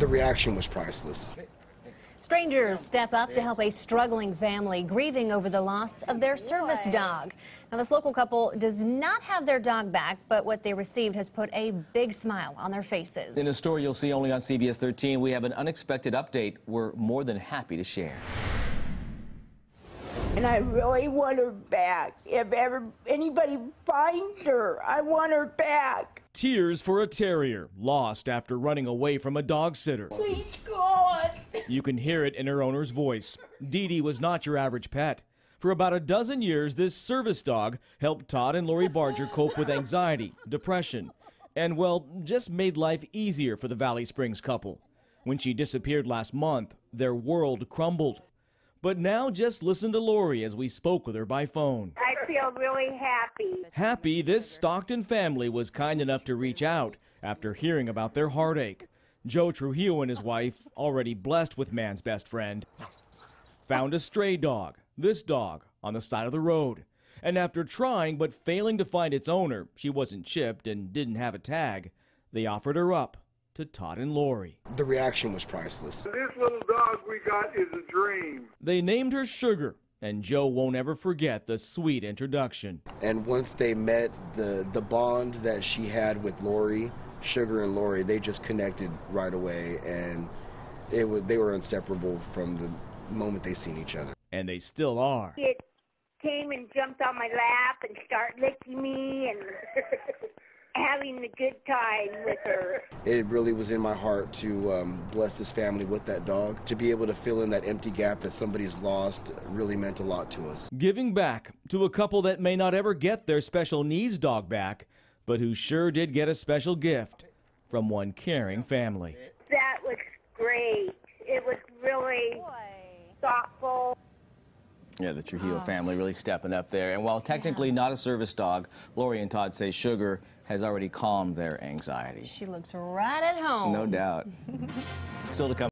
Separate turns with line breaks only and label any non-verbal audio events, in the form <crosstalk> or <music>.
The reaction was priceless.
Strangers step up to help a struggling family grieving over the loss of their service dog. Now, this local couple does not have their dog back, but what they received has put a big smile on their faces.
In a story you'll see only on CBS 13, we have an unexpected update we're more than happy to share.
And I really want her back. If ever anybody finds her, I want her back.
Tears for a terrier lost after running away from a dog sitter.
Please call us.
You can hear it in her owner's voice. Dee Dee was not your average pet. For about a dozen years, this service dog helped Todd and Lori Barger cope with anxiety, depression, and, well, just made life easier for the Valley Springs couple. When she disappeared last month, their world crumbled. But now just listen to Lori as we spoke with her by phone.
I feel really happy.
Happy this Stockton family was kind enough to reach out after hearing about their heartache. Joe Trujillo and his wife, already blessed with man's best friend, found a stray dog, this dog, on the side of the road. And after trying but failing to find its owner, she wasn't chipped and didn't have a tag, they offered her up to Todd and Lori.
The reaction was priceless.
This little dog we got is a dream.
They named her Sugar, and Joe won't ever forget the sweet introduction.
And once they met, the, the bond that she had with Lori, Sugar and Lori, they just connected right away. And it was, they were inseparable from the moment they seen each other.
And they still are.
It came and jumped on my lap and started licking me and <laughs> having a good time with her.
It really was in my heart to um, bless this family with that dog. To be able to fill in that empty gap that somebody's lost really meant a lot to us.
Giving back to a couple that may not ever get their special needs dog back, but who sure did get a special gift from one caring family.
That was great. It was really thoughtful.
Yeah, the Trujillo ah. family really stepping up there. And while technically not a service dog, Lori and Todd say Sugar has already calmed their anxiety.
She looks right at home.
No doubt. <laughs> Still to come.